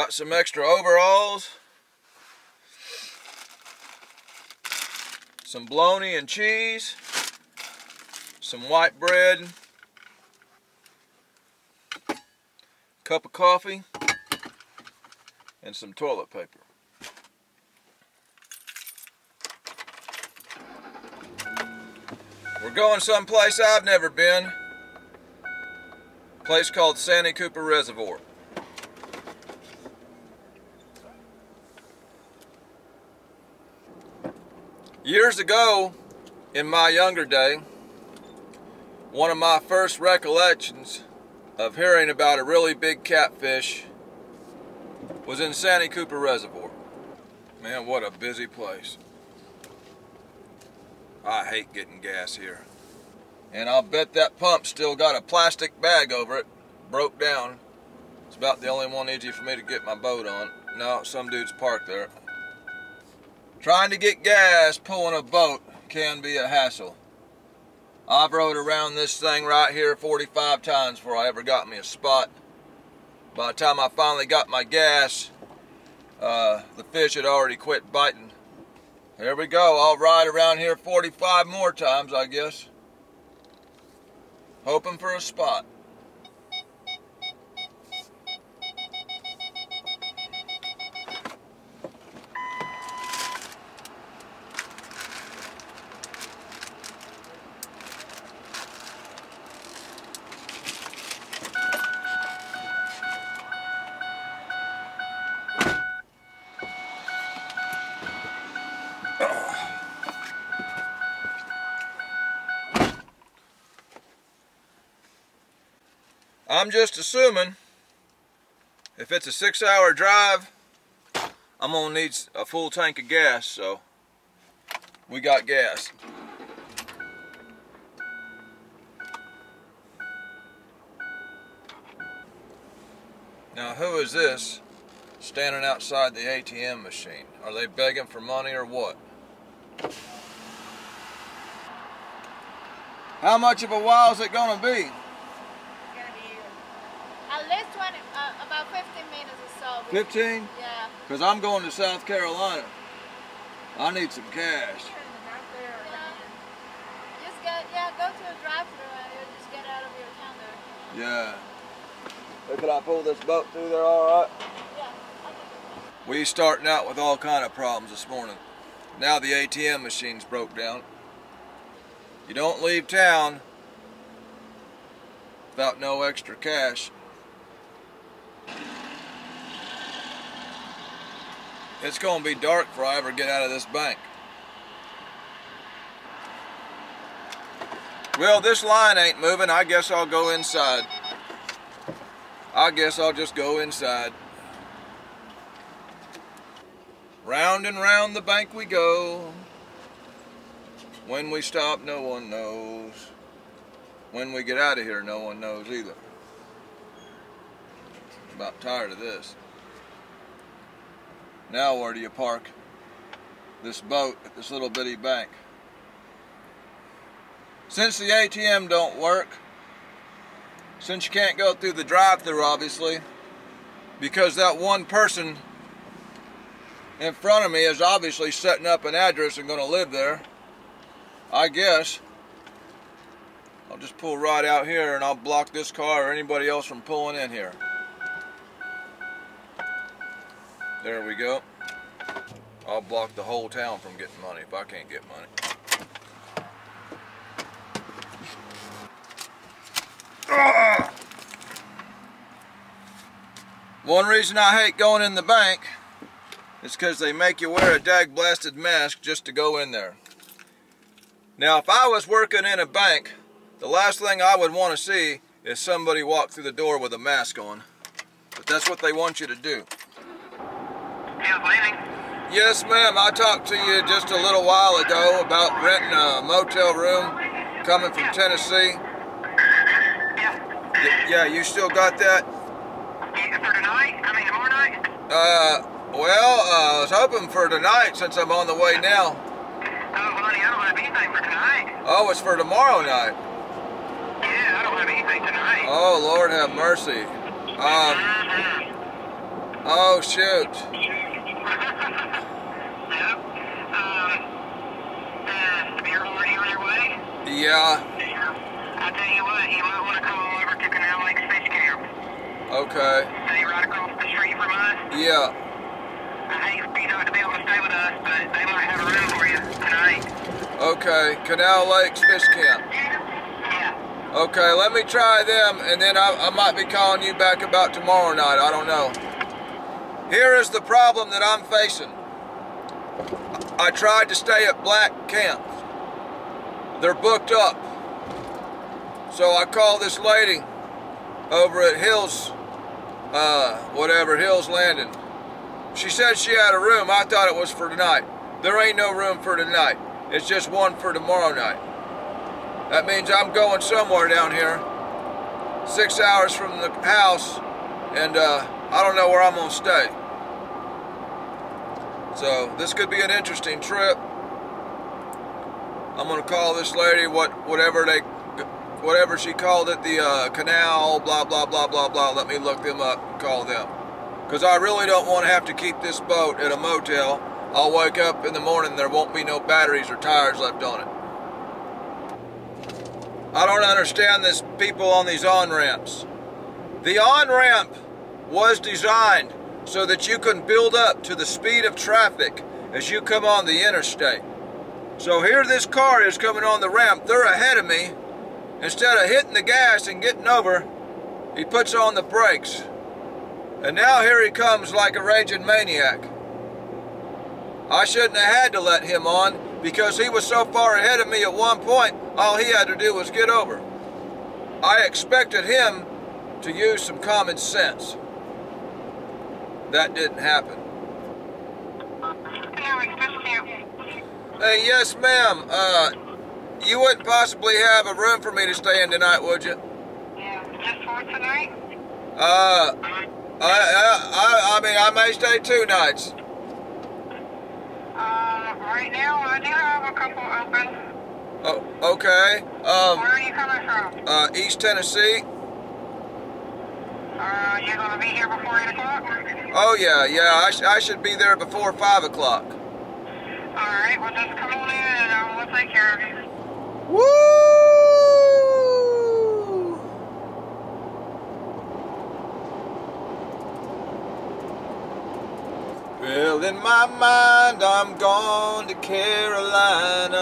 Got some extra overalls. Some bologna and cheese. Some white bread. Cup of coffee. And some toilet paper. We're going someplace I've never been. A place called Santee Cooper Reservoir. Years ago, in my younger day, one of my first recollections of hearing about a really big catfish was in Santee Cooper Reservoir. Man, what a busy place. I hate getting gas here. And I'll bet that pump still got a plastic bag over it, broke down. It's about the only one easy for me to get my boat on. No, some dude's parked there. Trying to get gas pulling a boat can be a hassle. I've rode around this thing right here 45 times before I ever got me a spot. By the time I finally got my gas, uh, the fish had already quit biting. Here we go. I'll ride around here 45 more times, I guess. Hoping for a spot. I'm just assuming if it's a six hour drive, I'm gonna need a full tank of gas, so we got gas. Now who is this standing outside the ATM machine? Are they begging for money or what? How much of a while is it gonna be? At least 20, uh, about 15 minutes or so. 15? Yeah. Because I'm going to South Carolina. I need some cash. Yeah. Just get, yeah, go to a drive-thru and you just get out of your. Yeah. So could I pull this boat through there all right? Yeah. We starting out with all kind of problems this morning. Now the ATM machine's broke down. You don't leave town without no extra cash. It's going to be dark before I ever get out of this bank. Well, this line ain't moving. I guess I'll go inside. I guess I'll just go inside. Round and round the bank we go. When we stop, no one knows. When we get out of here, no one knows either. I'm about tired of this. Now where do you park this boat at this little bitty bank? Since the ATM don't work, since you can't go through the drive-thru obviously, because that one person in front of me is obviously setting up an address and going to live there, I guess I'll just pull right out here and I'll block this car or anybody else from pulling in here. There we go. I'll block the whole town from getting money if I can't get money. Ah! One reason I hate going in the bank is because they make you wear a dag blasted mask just to go in there. Now if I was working in a bank, the last thing I would want to see is somebody walk through the door with a mask on. But that's what they want you to do. Yes, ma'am. I talked to you just a little while ago about renting a motel room coming from Tennessee. Yeah. Yeah, you still got that? For tonight? I mean tomorrow night? Uh, well, uh, I was hoping for tonight since I'm on the way now. Oh, honey, I don't have anything for tonight. Oh, it's for tomorrow night. Yeah, I don't have anything tonight. Oh, Lord have mercy. Um, Mhm. Oh shoot. Yep. Um, uh, you're already on your way? Yeah. I tell you what, you might want to call over to Canal Lake Fish Camp. Okay. Stay right across the street from us. Yeah. I hate for you not to be able to stay with us, but they might have a room for you tonight. Okay. Canal Lakes Fish Camp. Yeah. Okay, let me try them, and then I, I might be calling you back about tomorrow night. I don't know. Here is the problem that I'm facing. I tried to stay at Black Camp. They're booked up. So I called this lady over at Hills, uh, whatever, Hills Landing. She said she had a room. I thought it was for tonight. There ain't no room for tonight. It's just one for tomorrow night. That means I'm going somewhere down here, six hours from the house, and uh, I don't know where I'm gonna stay. So this could be an interesting trip. I'm gonna call this lady what whatever they whatever she called it, the uh, canal, blah blah blah blah blah. Let me look them up and call them, because I really don't want to have to keep this boat at a motel. I'll wake up in the morning, there won't be no batteries or tires left on it. I don't understand this people on these on-ramps. The on-ramp was designed so that you can build up to the speed of traffic as you come on the interstate. So here this car is coming on the ramp, they're ahead of me. Instead of hitting the gas and getting over, he puts on the brakes. And now here he comes like a raging maniac. I shouldn't have had to let him on because he was so far ahead of me at one point, all he had to do was get over. I expected him to use some common sense. That didn't happen. Canal Lake Fish Camp. Hey, yes, ma'am. Uh, you wouldn't possibly have a room for me to stay in tonight, would you? Yeah. Just for tonight? Uh, I, I, I, I mean, I may stay two nights. Uh, right now I do have a couple open. Oh, okay. Um, Where are you coming from? uh, East Tennessee. Uh, you gonna be here before 8 o'clock? Oh yeah, yeah. I, sh- I should be there before five o'clock. Alright, well just come on in and um, we'll take care of you. Woo! Well, in my mind, I'm gone to Carolina.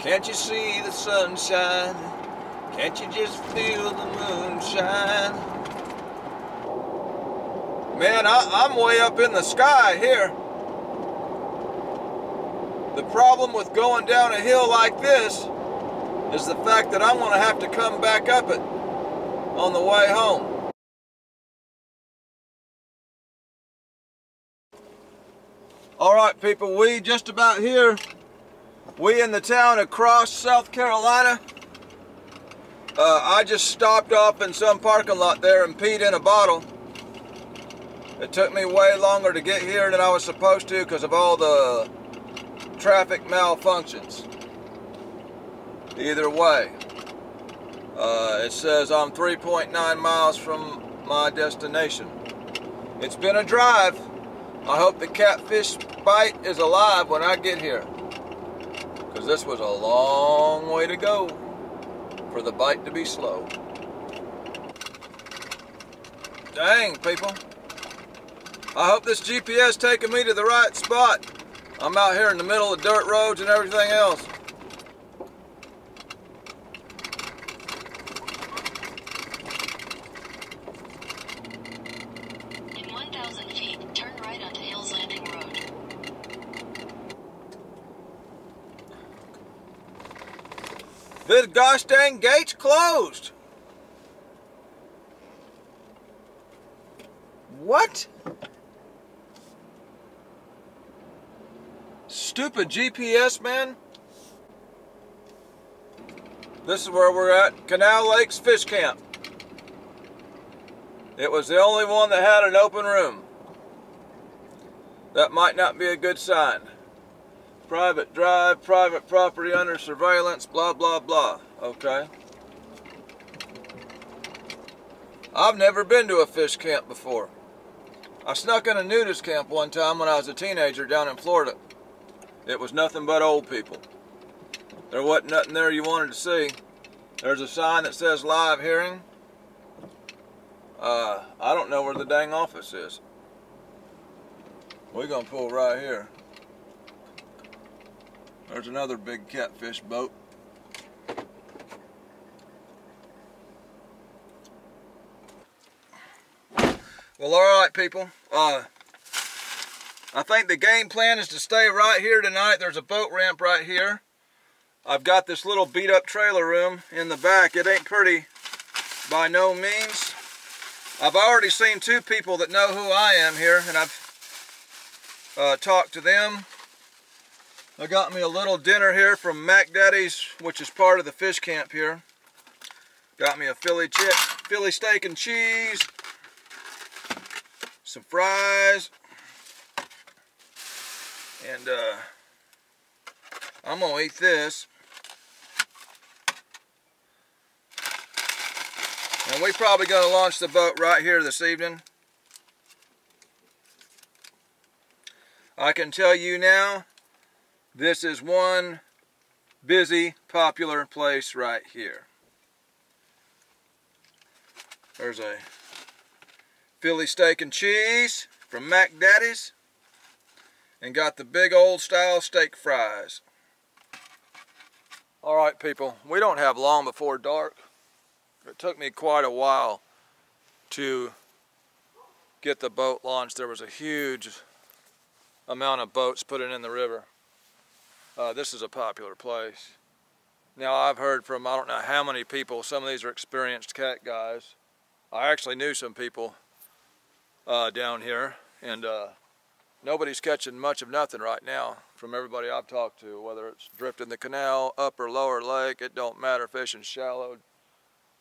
Can't you see the sunshine? Can't you just feel the moonshine? Man, I, I'm way up in the sky here. The problem with going down a hill like this is the fact that I'm going to have to come back up it on the way home. All right, people, we just about here. We in the town of Cross, South Carolina. Uh, I just stopped off in some parking lot there and peed in a bottle. It took me way longer to get here than I was supposed to because of all the traffic malfunctions. Either way, uh, it says I'm 3.9 miles from my destination. It's been a drive. I hope the catfish bite is alive when I get here. Because this was a long way to go for the bite to be slow. Dang, people. I hope this GPS taking me to the right spot. I'm out here in the middle of dirt roads and everything else. In 1,000 feet, turn right onto Hills Landing Road. This gosh dang gate's closed. What? Stupid GPS, man. This is where we're at, Canal Lakes Fish Camp. It was the only one that had an open room. That might not be a good sign. Private drive, private property under surveillance, blah, blah, blah. Okay. I've never been to a fish camp before. I snuck in a nudist camp one time when I was a teenager down in Florida. It was nothing but old people. There wasn't nothing there you wanted to see. There's a sign that says live herring. Uh, I don't know where the dang office is. We're gonna pull right here. There's another big catfish boat. Well, all right, people. Uh, I think the game plan is to stay right here tonight. There's a boat ramp right here. I've got this little beat up trailer room in the back. It ain't pretty by no means. I've already seen two people that know who I am here, and I've uh, talked to them. I got me a little dinner here from Mac Daddy's, which is part of the fish camp here. Got me a Philly chip, Philly steak and cheese, some fries, and uh, I'm gonna eat this. And we're probably gonna launch the boat right here this evening. I can tell you now, this is one busy, popular place right here. There's a Philly steak and cheese from Mac Daddy's and got the big old style steak fries. All right, people, we don't have long before dark. It took me quite a while to get the boat launched. There was a huge amount of boats putting in the river. Uh, this is a popular place. Now I've heard from I don't know how many people, some of these are experienced cat guys. I actually knew some people uh, down here, and uh, nobody's catching much of nothing right now from everybody I've talked to, whether it's drifting the canal, upper, lower lake, it don't matter, fishing shallow,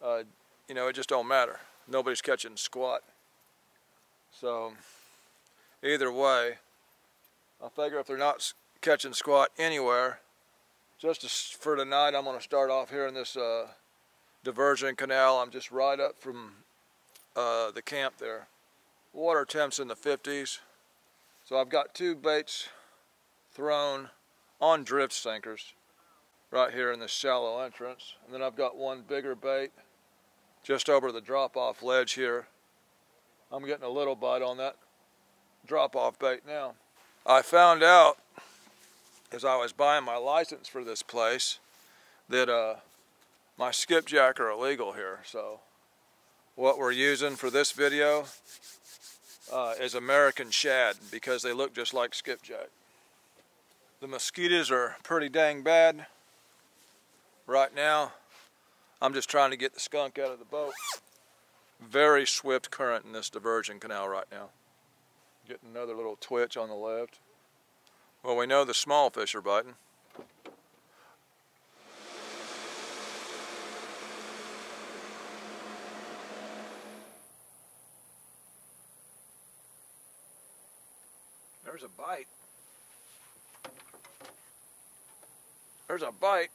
uh, you know, it just don't matter. Nobody's catching squat. So, either way, I figure if they're not catching squat anywhere, just to, for tonight, I'm going to start off here in this uh, diversion canal. I'm just right up from uh, the camp there. Water temps in the 50s. So I've got two baits thrown on drift sinkers right here in this shallow entrance. And then I've got one bigger bait just over the drop-off ledge here. I'm getting a little bite on that drop-off bait now. I found out as I was buying my license for this place that uh, my skipjack are illegal here. So what we're using for this video uh, is American shad because they look just like skipjack. The mosquitoes are pretty dang bad right now. I'm just trying to get the skunk out of the boat. Very swift current in this diversion canal right now. Getting another little twitch on the left. Well, we know the small fish are biting. There's a bite. There's a bite.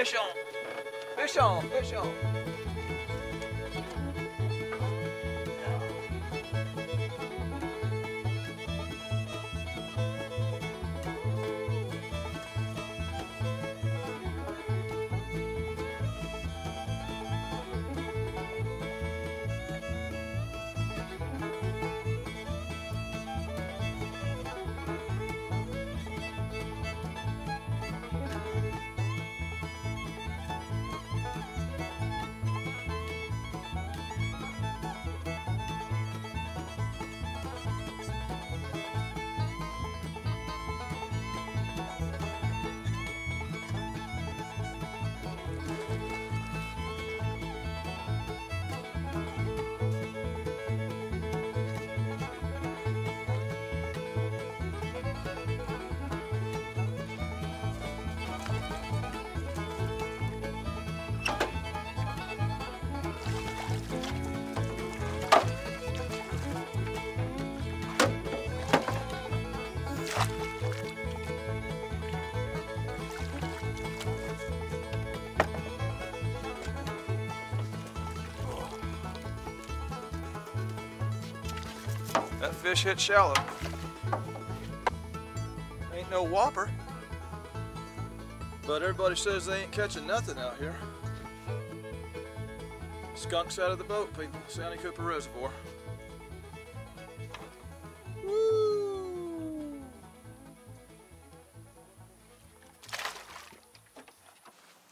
Fish on. Fish fish hit shallow. Ain't no whopper. But everybody says they ain't catching nothing out here. Skunks out of the boat, people. Santee Cooper Reservoir. Woo!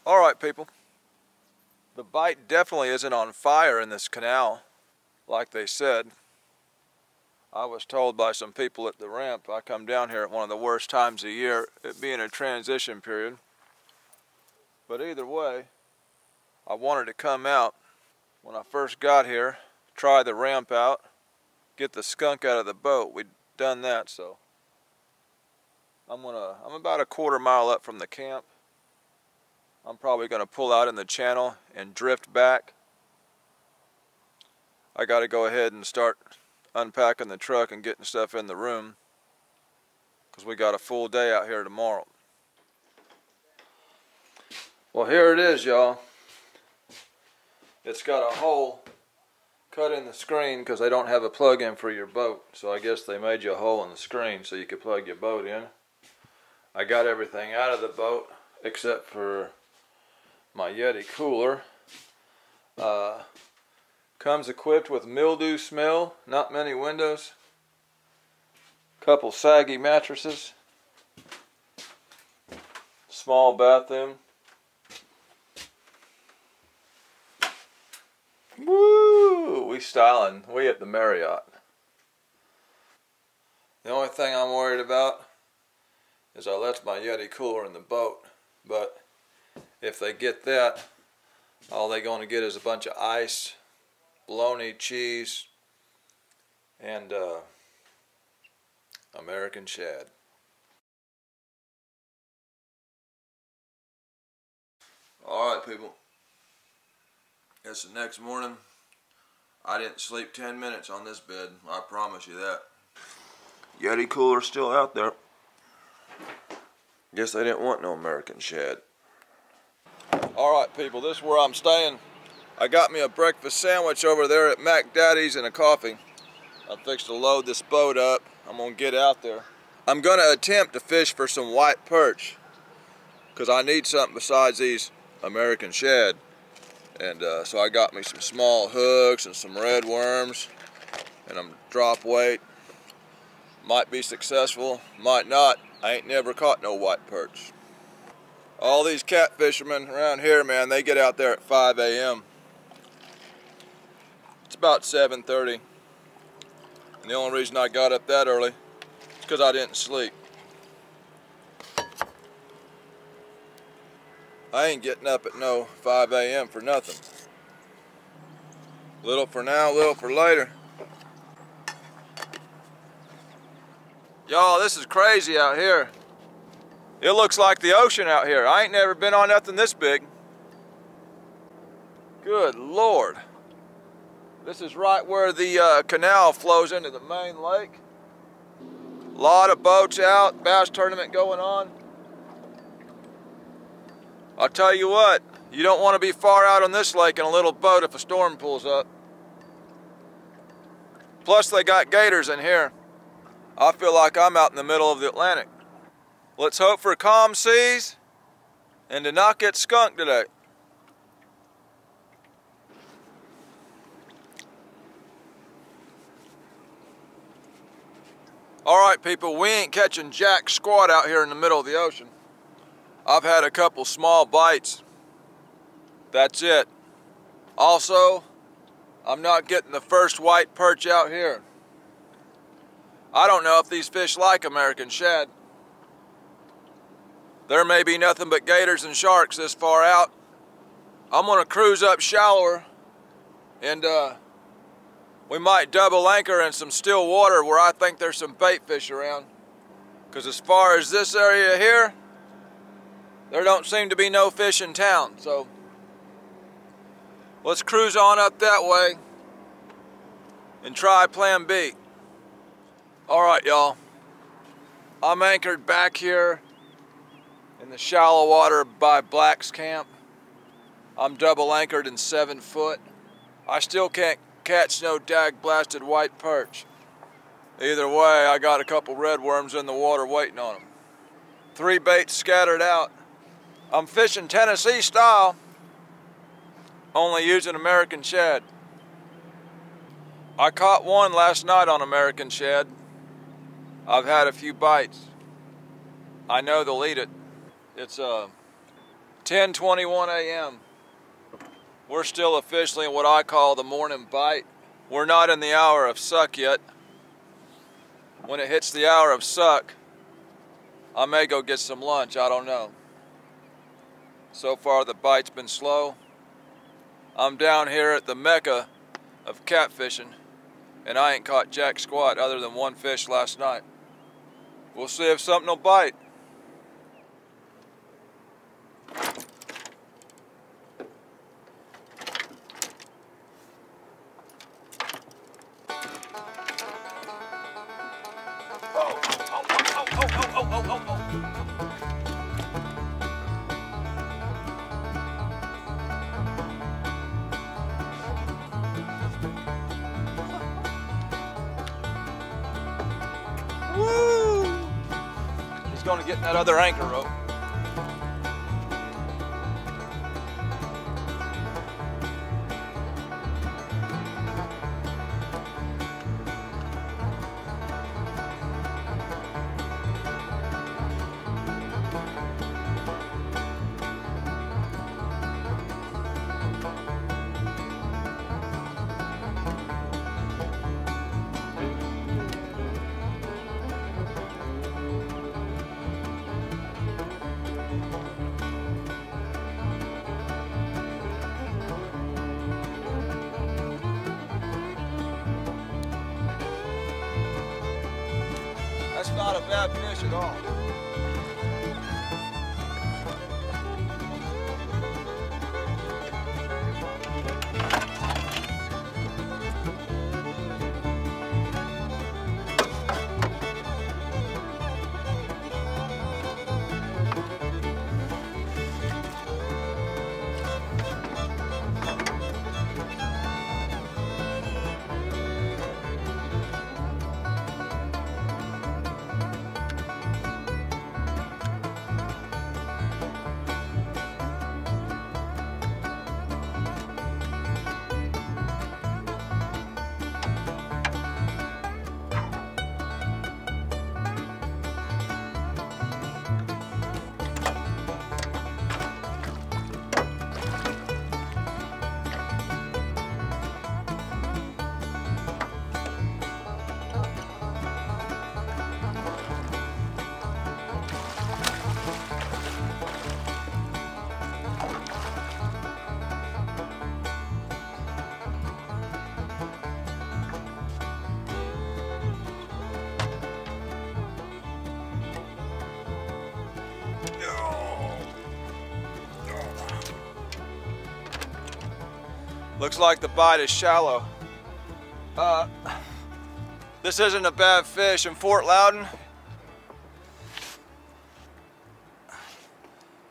All right, people. The bite definitely isn't on fire in this canal, like they said. I was told by some people at the ramp I come down here at one of the worst times of year, it being a transition period. But either way, I wanted to come out when I first got here, try the ramp out, get the skunk out of the boat. We'd done that, so I'm gonna I'm about a quarter mile up from the camp. I'm probably gonna pull out in the channel and drift back. I gotta go ahead and start unpacking the truck and getting stuff in the room because we got a full day out here tomorrow. Well, here it is, y'all. It's got a hole cut in the screen because they don't have a plug-in for your boat. So I guess they made you a hole in the screen so you could plug your boat in. I got everything out of the boat except for my Yeti cooler. Uh, Comes equipped with mildew smell, not many windows, couple saggy mattresses, small bathroom. Woo! We styling. We at the Marriott. The only thing I'm worried about is I left my Yeti cooler in the boat. But if they get that, all they're going to get is a bunch of ice bologna, cheese, and uh, American shad. All right, people. It's the next morning. I didn't sleep 10 minutes on this bed. I promise you that. Yeti cooler still out there. Guess they didn't want no American shad. All right, people, this is where I'm staying. I got me a breakfast sandwich over there at Mac Daddy's and a coffee. I'm fixed to load this boat up. I'm gonna get out there. I'm gonna attempt to fish for some white perch because I need something besides these American shad. And uh, so I got me some small hooks and some red worms and I'm drop weight. Might be successful, might not. I ain't never caught no white perch. All these cat fishermen around here, man, they get out there at 5 a.m. About 7.30. And the only reason I got up that early is because I didn't sleep. I ain't getting up at no 5 a.m. for nothing. Little for now, little for later. Y'all, this is crazy out here. It looks like the ocean out here. I ain't never been on nothing this big. Good Lord. This is right where the uh, canal flows into the main lake. A lot of boats out, bass tournament going on. I'll tell you what, you don't want to be far out on this lake in a little boat if a storm pulls up. Plus they got gators in here. I feel like I'm out in the middle of the Atlantic. Let's hope for calm seas and to not get skunked today. All right, people, we ain't catching jack squat out here in the middle of the ocean. I've had a couple small bites. That's it. Also, I'm not getting the first white perch out here. I don't know if these fish like American shad. There may be nothing but gators and sharks this far out. I'm gonna cruise up shallower and uh, we might double anchor in some still water where I think there's some bait fish around. Because as far as this area here, there don't seem to be no fish in town. So let's cruise on up that way and try plan B. All right, y'all. I'm anchored back here in the shallow water by Black's Camp. I'm double anchored in seven foot. I still can't catch no dag blasted white perch. Either way, I got a couple red worms in the water waiting on them. Three baits scattered out. I'm fishing Tennessee style, only using American shad. I caught one last night on American shad. I've had a few bites. I know they'll eat it. It's uh, 10:21 a.m. We're still officially in what I call the morning bite. We're not in the hour of suck yet. When it hits the hour of suck, I may go get some lunch, I don't know. So far the bite's been slow. I'm down here at the mecca of catfishing and I ain't caught jack squat other than one fish last night. We'll see if something will bite. That's not a Looks like the bite is shallow. Uh, this isn't a bad fish in Fort Loudoun.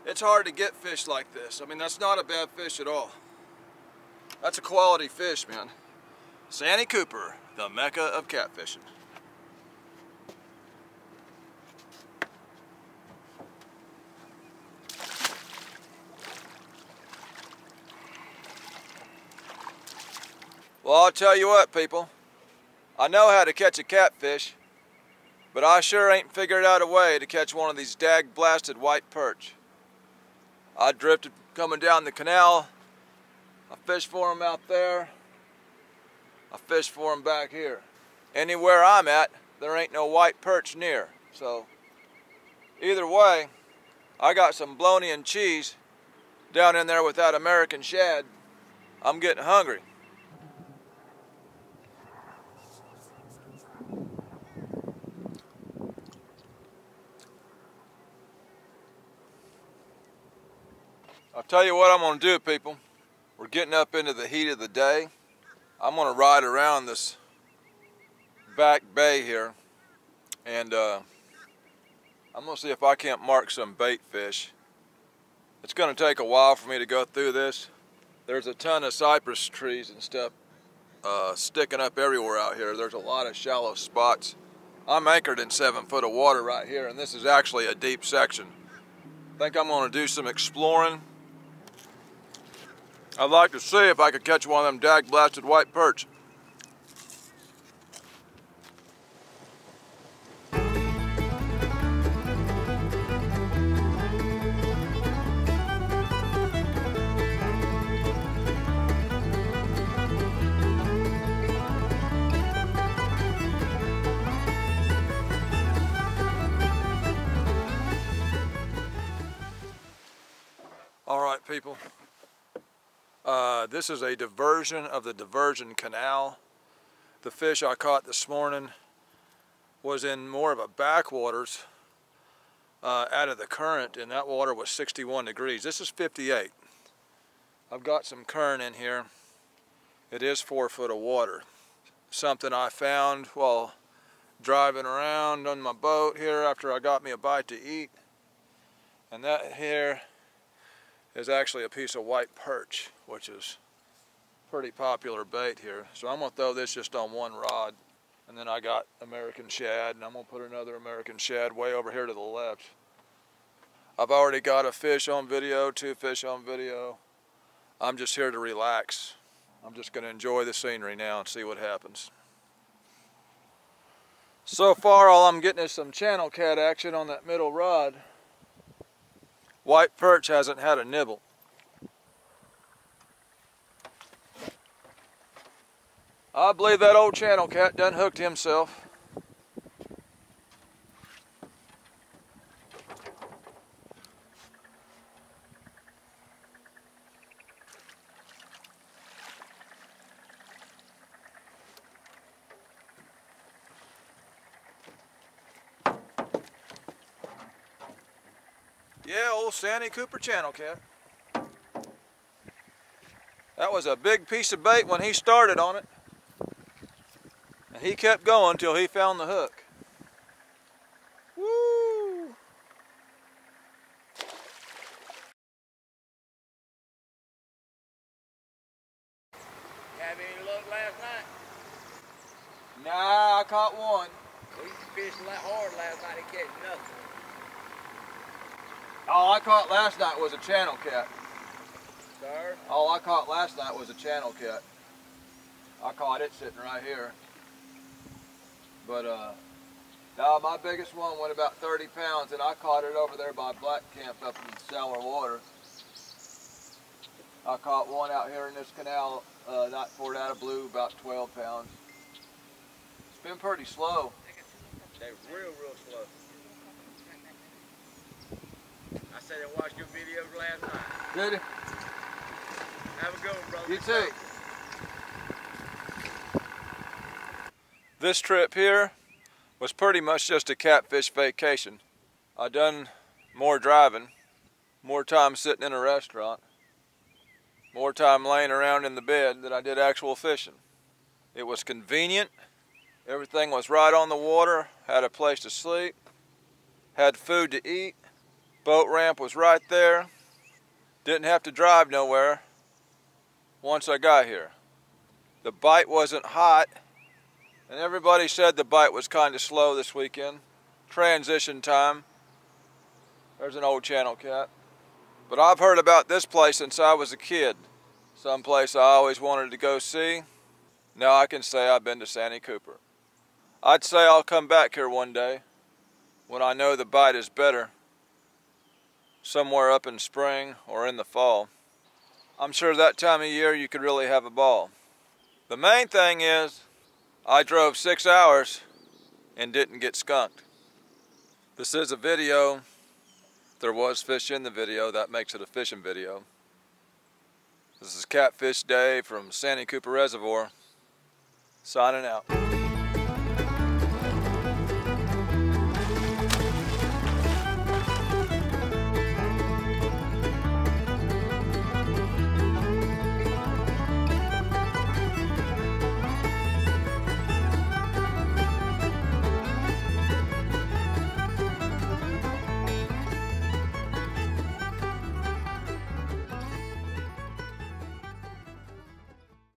It's hard to get fish like this. I mean, that's not a bad fish at all. That's a quality fish, man. Santee Cooper, the mecca of catfishing. Well, I'll tell you what, people. I know how to catch a catfish, but I sure ain't figured out a way to catch one of these dag blasted white perch. I drifted coming down the canal. I fished for 'em out there. I fished for 'em back here. Anywhere I'm at, there ain't no white perch near. So, either way, I got some bologna and cheese down in there with that American shad. I'm getting hungry. Tell you what I'm gonna do, people. We're getting up into the heat of the day. I'm gonna ride around this back bay here and uh, I'm gonna see if I can't mark some bait fish. It's gonna take a while for me to go through this. There's a ton of cypress trees and stuff uh, sticking up everywhere out here. There's a lot of shallow spots. I'm anchored in seven foot of water right here, and this is actually a deep section. I think I'm gonna do some exploring. I'd like to see if I could catch one of them dag blasted white perch. This is a diversion of the diversion canal. The fish I caught this morning was in more of a backwaters uh, out of the current, and that water was 61 degrees. This is 58. I've got some current in here. It is four foot of water. Something I found while driving around on my boat here after I got me a bite to eat. And that here is actually a piece of white perch, which is pretty popular bait here. So I'm gonna throw this just on one rod. And then I got American shad, and I'm gonna put another American shad way over here to the left. I've already got a fish on video, two fish on video. I'm just here to relax. I'm just gonna enjoy the scenery now and see what happens. So far, all I'm getting is some channel cat action on that middle rod. White perch hasn't had a nibble. I believe that old channel cat done hooked himself. Yeah, old Santee Cooper channel cat. That was a big piece of bait when he started on it. And he kept going till he found the hook. Woo! Have any luck last night? Nah, I caught one. Oh, we fished la- hard last night and catch nothing. All I caught last night was a channel cat. Sir, All I caught last night was a channel cat. I caught it sitting right here. But uh, now my biggest one went about 30 pounds, and I caught it over there by Black Camp up in shallow water. I caught one out here in this canal, uh, not Fort out of Blue, about 12 pounds. It's been pretty slow. they're real, real slow. I said I watched your videos last night. Did it? Have a good one, brother. You too. This trip here was pretty much just a catfish vacation. I done more driving, more time sitting in a restaurant, more time laying around in the bed than I did actual fishing. It was convenient. Everything was right on the water, had a place to sleep, had food to eat, boat ramp was right there, didn't have to drive nowhere once I got here. The bite wasn't hot, and everybody said the bite was kind of slow this weekend. Transition time. There's an old channel cat. But I've heard about this place since I was a kid. Someplace I always wanted to go see. Now I can say I've been to Santee Cooper. I'd say I'll come back here one day when I know the bite is better. Somewhere up in spring or in the fall. I'm sure that time of year you could really have a ball. The main thing is, I drove six hours and didn't get skunked. This is a video. There was fish in the video, that makes it a fishing video. This is Catfish Dave from Santee Cooper Reservoir. Signing out.